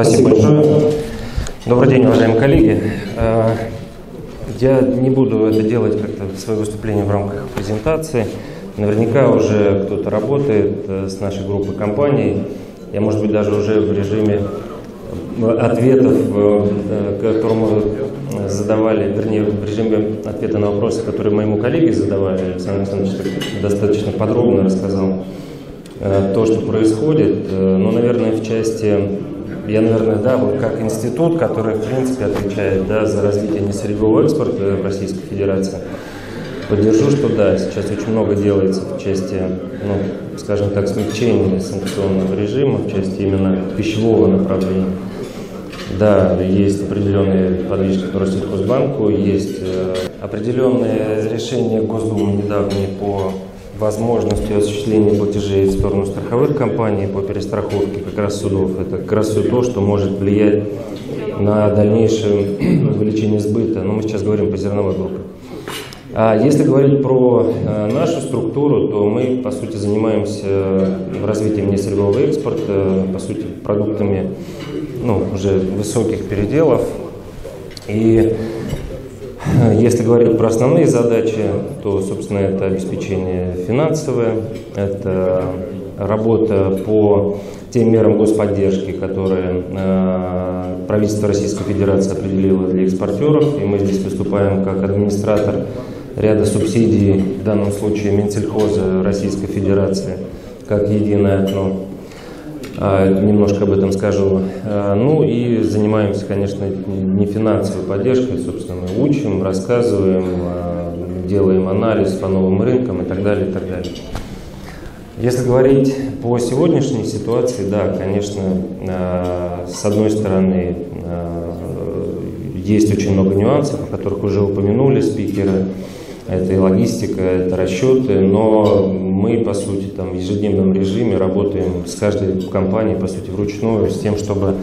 Спасибо большое. Добрый день, уважаемые коллеги. Э, я не буду это делать как-то свое выступление в рамках презентации. Наверняка уже кто-то работает э, с нашей группой компаний. Я, может быть, даже уже в режиме ответов, э, которые мы задавали, вернее, в режиме ответа на вопросы, которые моему коллеге задавали, Александр Александрович достаточно подробно рассказал то, что происходит. Но, наверное, в части я, наверное, да, вот как институт, который, в принципе, отвечает да, за развитие несырьевого экспорта в Российской Федерации, поддержу, что да, сейчас очень много делается в части, ну, скажем так, смягчения санкционного режима, в части именно пищевого направления. Да, есть определенные подвижки по Россельхозбанку, есть э, определенные решения Госдумы недавние по возможностью осуществления платежей в сторону страховых компаний по перестраховке как раз судов. Это как раз все то, что может влиять на дальнейшее увеличение сбыта. Но мы сейчас говорим по зерновой группе. А если говорить про э, нашу структуру, то мы, по сути, занимаемся развитием несырьевого экспорта, по сути, продуктами ну, уже высоких переделов. И если говорить про основные задачи, то, собственно, это обеспечение финансовое, это работа по тем мерам господдержки, которые э, правительство Российской Федерации определило для экспортеров, и мы здесь выступаем как администратор ряда субсидий, в данном случае Минсельхоза Российской Федерации, как единое окно. А, немножко об этом скажу. А, ну и занимаемся, конечно, не финансовой поддержкой, собственно, мы учим, рассказываем, а, делаем анализ по новым рынкам и так далее, и так далее. Если говорить по сегодняшней ситуации, да, конечно, с одной стороны, есть очень много нюансов, о которых уже упомянули спикеры это и логистика, это расчеты, но мы, по сути, там в ежедневном режиме работаем с каждой компанией, по сути, вручную, с тем, чтобы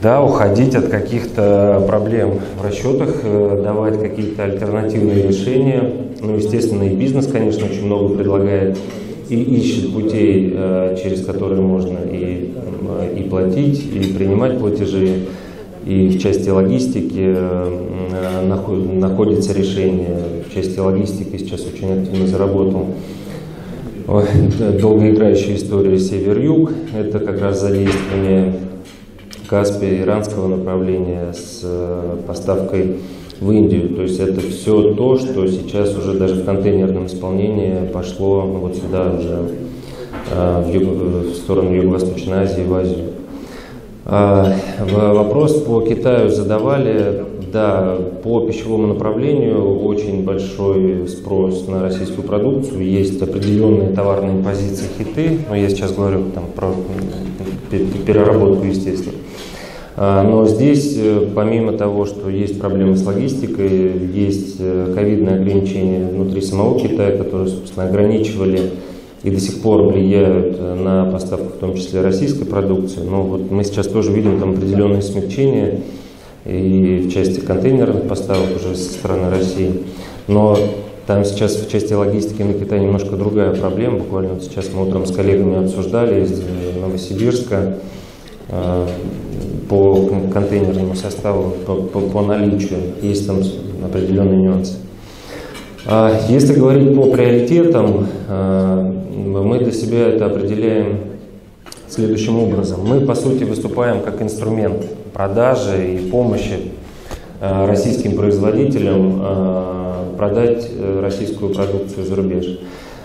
да, уходить от каких-то проблем в расчетах, э, давать какие-то альтернативные решения. Ну, естественно, и бизнес, конечно, очень много предлагает и ищет путей, э, через которые можно и, э, и платить, и принимать платежи и в части логистики э, находится решение. В части логистики сейчас очень активно заработал долгоиграющая история север-юг. Это как раз задействование Каспия, иранского направления с э, поставкой в Индию. То есть это все то, что сейчас уже даже в контейнерном исполнении пошло вот сюда уже э, в, юг, в сторону Юго-Восточной Азии, в Азию. А, вопрос по Китаю задавали. Да, по пищевому направлению очень большой спрос на российскую продукцию. Есть определенные товарные позиции хиты, но я сейчас говорю там, про переработку, естественно. А, но здесь, э, помимо того, что есть проблемы с логистикой, есть э, ковидные ограничения внутри самого Китая, которые, собственно, ограничивали и до сих пор влияют э, на поставку, в том числе российской продукции. Но вот мы сейчас тоже видим там определенные смягчения и в части контейнерных поставок уже со стороны России. Но там сейчас в части логистики на Китай немножко другая проблема. Буквально вот сейчас мы утром с коллегами обсуждали из Новосибирска э, по контейнерному составу, по, по, по наличию. Есть там определенные нюансы. А если говорить по приоритетам, э, мы для себя это определяем следующим образом. Мы, по сути, выступаем как инструмент продажи и помощи э, российским производителям э, продать э, российскую продукцию за рубеж.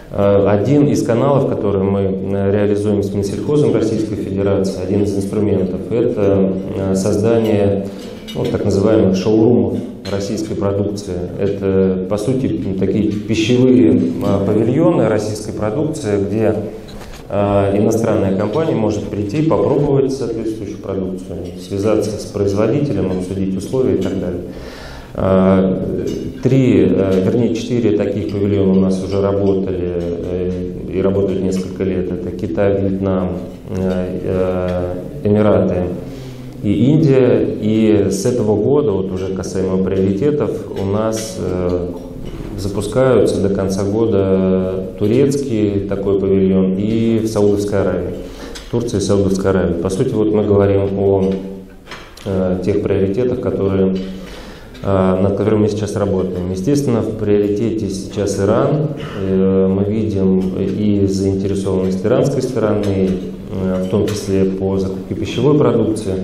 Один из каналов, который мы реализуем с Минсельхозом Российской Федерации, один из инструментов, это создание ну, так называемых шоурумов российской продукции. Это, по сути, такие пищевые а, павильоны российской продукции, где а, иностранная компания может прийти, попробовать соответствующую продукцию, связаться с производителем, обсудить условия и так далее. А, три, вернее, четыре таких павильона у нас уже работали э, и работают несколько лет. Это Китай, Вьетнам, э, э, Эмираты, и Индия. И с этого года, вот уже касаемо приоритетов, у нас э, запускаются до конца года турецкий такой павильон и в Саудовской Аравии. Турции и Саудовской Аравии. По сути, вот мы говорим о э, тех приоритетах, которые, э, над которыми мы сейчас работаем. Естественно, в приоритете сейчас Иран. Э, мы видим и заинтересованность иранской стороны, э, в том числе по закупке пищевой продукции.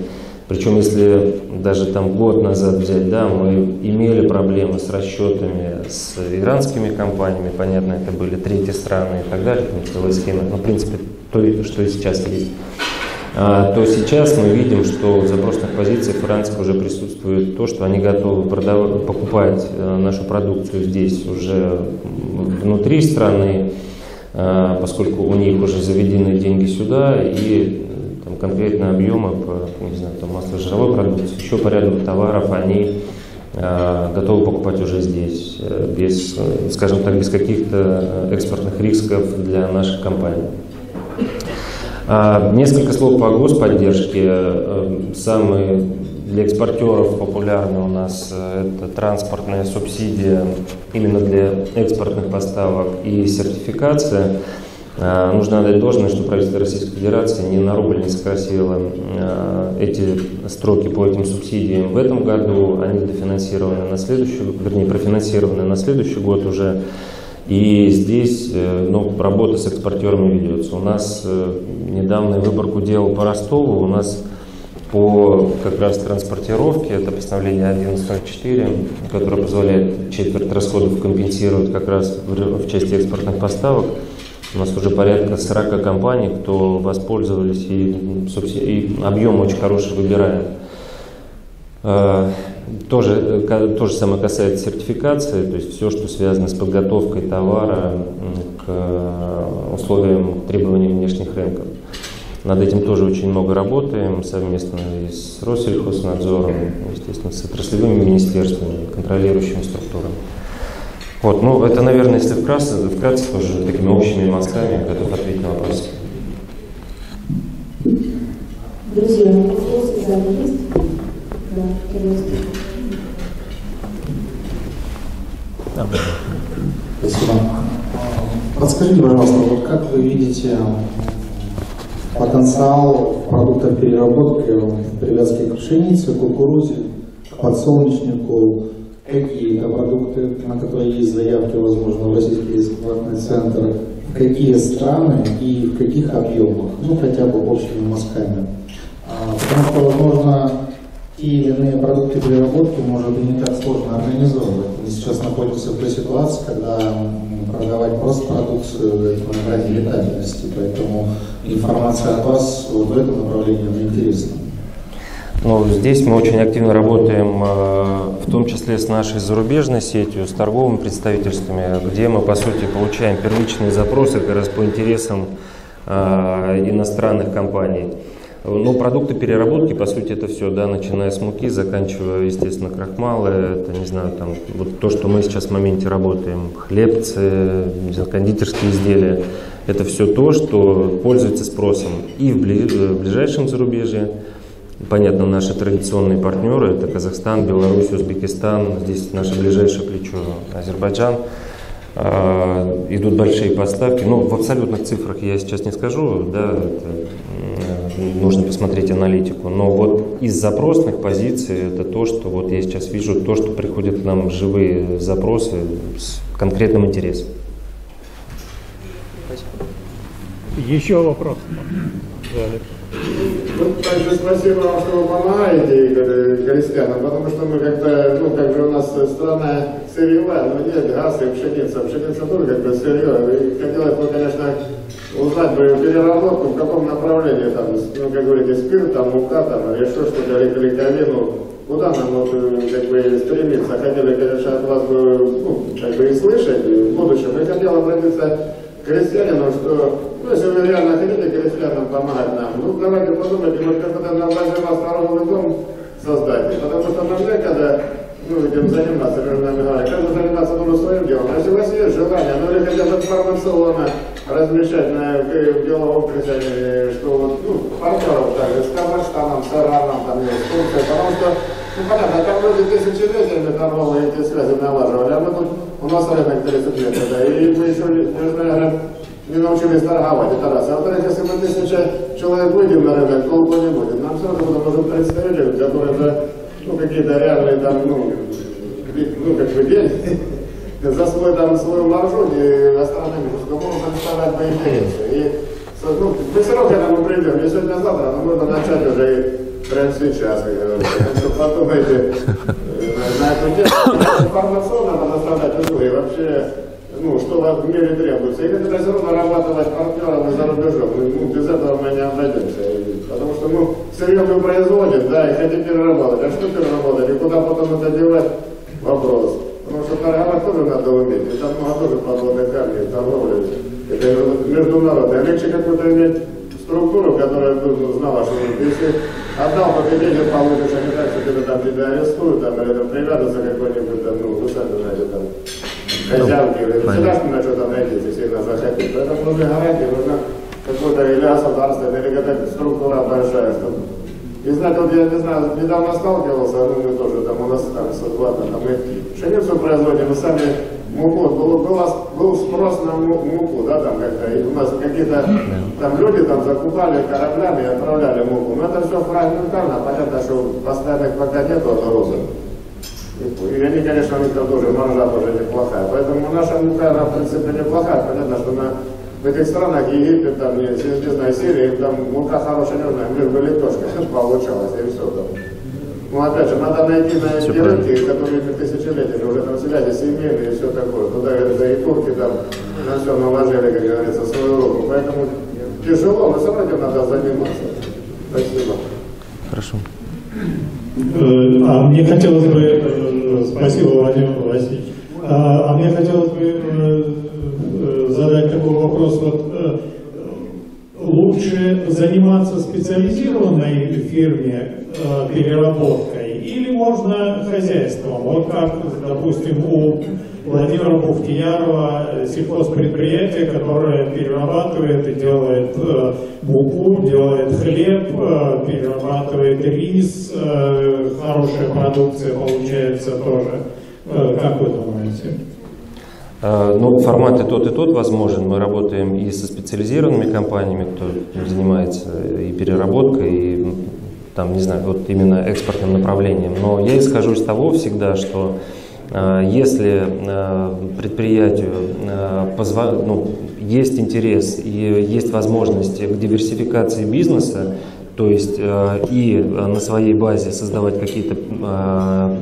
Причем, если даже там год назад взять, да, мы имели проблемы с расчетами с иранскими компаниями, понятно, это были третьи страны и так далее, там целая схема, но в принципе то, что и сейчас есть. А, то сейчас мы видим, что в забросных позициях Иранцев уже присутствует то, что они готовы продавать, покупать э, нашу продукцию здесь уже внутри страны, э, поскольку у них уже заведены деньги сюда, и там, конкретные объемы по не знаю, там, масло-жировой продукции, еще по ряду товаров они э, готовы покупать уже здесь, э, без, скажем так, без каких-то экспортных рисков для наших компаний. А, несколько слов по господдержке. Э, самый для экспортеров популярный у нас э, это транспортная субсидия именно для экспортных поставок и сертификация. А, нужно отдать должное, что правительство Российской Федерации ни на рубль не сократило а, эти строки по этим субсидиям в этом году. Они дофинансированы на следующий, вернее, профинансированы на следующий год уже. И здесь э, ну, работа с экспортерами ведется. У нас э, недавно выборку делал по Ростову, у нас по как раз транспортировке, это постановление 11.04, которое позволяет четверть расходов компенсировать как раз в части экспортных поставок. У нас уже порядка 40 компаний, кто воспользовались и, и объем очень хороший выбирает. Э, тоже, э, то же самое касается сертификации, то есть все, что связано с подготовкой товара к э, условиям требований внешних рынков. Над этим тоже очень много работаем совместно и с Россельхознадзором, естественно, с отраслевыми министерствами, контролирующими структурами. Вот, ну, это, наверное, если вкратце, вкратце тоже такими общими мазками готов ответить на вопросы. Друзья, вопросы зале есть? Да, пожалуйста. Спасибо. Подскажите, пожалуйста, вот как вы видите потенциал продуктов переработки в привязке к пшенице, кукурузе, к подсолнечнику, какие это продукты, на которые есть заявки, возможно, в российские экспортные центры, в какие страны и в каких объемах, ну хотя бы общими мазками. А, потому что, возможно, те или иные продукты переработки может быть не так сложно организовывать. Мы сейчас находимся в той ситуации, когда продавать просто продукцию это летальности, поэтому информация от вас вот в этом направлении мне интересна. Ну, здесь мы очень активно работаем, э, в том числе с нашей зарубежной сетью, с торговыми представительствами, где мы, по сути, получаем первичные запросы как раз по интересам э, иностранных компаний. Ну, продукты переработки, по сути, это все, да, начиная с муки, заканчивая, естественно, крахмалы, это, не знаю, там, вот то, что мы сейчас в моменте работаем, хлебцы, знаю, кондитерские изделия, это все то, что пользуется спросом и в ближайшем зарубежье, Понятно, наши традиционные партнеры, это Казахстан, Беларусь, Узбекистан, здесь наше ближайшее плечо Азербайджан. Э, идут большие поставки. Ну, в абсолютных цифрах я сейчас не скажу, да, это, нужно посмотреть аналитику. Но вот из запросных позиций это то, что вот я сейчас вижу, то, что приходят к нам живые запросы с конкретным интересом. Еще вопрос. Ну, также спасибо вам, что вы помогаете крестьянам, потому что мы как-то, ну, как бы у нас страна сырьевая, но нет газ и пшеница. Пшеница тоже как бы сырье. И хотелось бы, конечно, узнать бы переработку, в каком направлении, там, ну, как говорите, спирт, там, мука, там, или что, что-то, или ковину. Куда нам вот, как бы, стремиться? Хотели, конечно, от вас бы, ну, как бы и слышать в будущем. И хотел обратиться крестьянину, что ну, если вы реально хотите крестьянам помогать нам, ну давайте подумайте, может как-то нам даже вас народный дом создать. Потому что нам некогда ну, этим заниматься, как нам говорят. Каждый заниматься нужно своим делом. А если у вас есть желание, ну или хотя бы фармацевтично размещать на, в деловом присяге, что вот, ну, партнеров также с Казахстаном, с Ираном, там, с Турцией, потому что, ну, понятно, там люди тысячелетиями торговые эти связи налаживали, а мы тут, у нас рынок 30 лет, да, и мы еще, наверное, не научились торговать, это раз. А во-вторых, если мы тысяча человек выйдем на рынок, толку не будет. Нам все равно нужны представители, которые уже, ну, какие-то реальные там, ну, ну, как бы деньги, за свой там, свою маржу остальными, что могут представлять мои интересы. И, ну, мы все равно к этому придем, не сегодня-завтра, но можно начать уже прямо сейчас, подумайте на эту тему. Информационно предоставлять услуги вообще, ну, что в мире требуется. Или это все равно нарабатывать партнерами за рубежом. Ну, ну, без этого мы не обойдемся. Потому что, ну, сырье мы производим, да, и хотим переработать. А что переработать? И куда потом это делать? Вопрос. Потому что торговать тоже надо уметь. И там много тоже подводных камней, торговли. Это международное. Легче какую-то иметь ну, знала, что вот если отдал победитель, получишь, а не так, что тебя там тебя арестуют, там, или там привязываются какой-нибудь, там, ну, вы сами знаете, там, хозяйки, или всегда что на что-то найти, если сильно захотеть. Поэтому нужны гарантии, нужно какое-то или государство, или какая-то структура большая, чтобы и знаете, вот я не знаю, недавно сталкивался, ну мы тоже там у нас там ладно, там мы пшеницу производим, мы сами муку, был, было- спрос на му- муку, да, там как-то, у нас какие-то там люди там закупали кораблями и отправляли муку. Но это все фрагментарно, понятно, что постоянных пока нету оборудования. И, и они, конечно, у них там тоже маржа тоже неплохая. Поэтому наша мука, она, в принципе, неплохая. Понятно, что на, в этих странах, Египет, там, не, не знаю, Сирия, там мука хорошая, не знаю, лишь бы лепешка получалась, и все там. Ну, опять же, надо найти на эти рынки, которые тысячелетиями уже там связи семейные и все такое. Туда, говорится, и турки там на все наложили, как говорится, свою руку. Поэтому тяжело, но все равно этим надо заниматься. Спасибо. Хорошо. Э, А мне хотелось бы, э, спасибо, Владимир Васильевич, а а мне хотелось бы э, задать такой вопрос. Вот, лучше заниматься специализированной фирме э, переработкой или можно хозяйством? Вот как, допустим, у Владимира Буфтиярова э, сельхозпредприятие, которое перерабатывает и делает э, муку, делает хлеб, э, перерабатывает рис, э, хорошая продукция получается тоже. Э, Как вы думаете? А, Ну, формат и тот, и тот возможен. Мы работаем и со специализированными компаниями, кто занимается и переработкой, и там, не знаю, вот именно экспортным направлением. Но я исхожу из того всегда, что а, если а, предприятию ну, есть интерес и есть возможность к диверсификации бизнеса, то есть э, и э, на своей базе создавать какие-то э,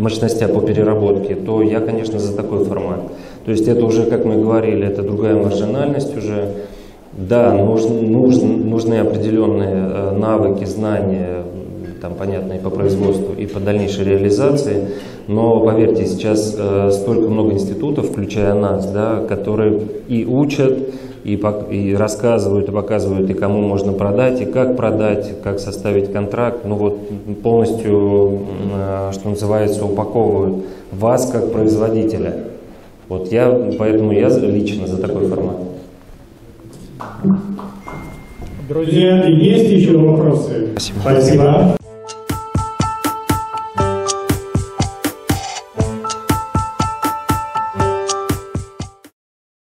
мощности по переработке, то я, конечно, за такой формат. То есть это уже, как мы говорили, это другая маржинальность уже. Да, нужны, нужны, нужны определенные навыки, знания, там, понятно, и по производству, и по дальнейшей реализации. Но поверьте, сейчас э, столько много институтов, включая нас, да, которые и учат, и, пок- и рассказывают, и показывают, и кому можно продать, и как продать, как составить контракт. Ну вот полностью, э, что называется, упаковывают вас как производителя. Вот я, поэтому я лично за такой формат. Друзья, есть еще вопросы? Спасибо. Спасибо.